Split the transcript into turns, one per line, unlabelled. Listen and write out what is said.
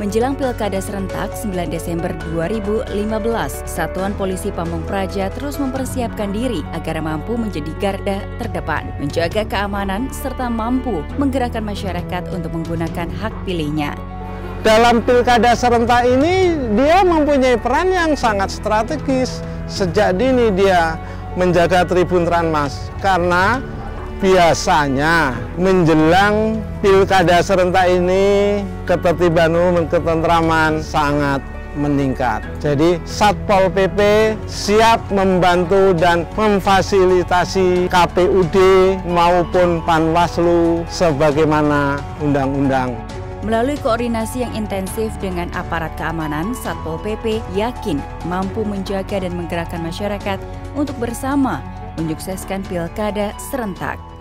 Menjelang Pilkada serentak 9 Desember 2015, Satuan Polisi Pamung Praja terus mempersiapkan diri agar mampu menjadi garda terdepan, menjaga keamanan serta mampu menggerakkan masyarakat untuk menggunakan hak pilihnya.
Dalam Pilkada serentak ini dia mempunyai peran yang sangat strategis. Sejak dini dia menjaga Tribun Tranmas karena biasanya menjelang pilkada serentak ini ketertiban umum ketentraman sangat meningkat. Jadi Satpol PP siap membantu dan memfasilitasi KPUD maupun Panwaslu sebagaimana undang-undang.
Melalui koordinasi yang intensif dengan aparat keamanan, Satpol PP yakin mampu menjaga dan menggerakkan masyarakat untuk bersama menyukseskan pilkada serentak.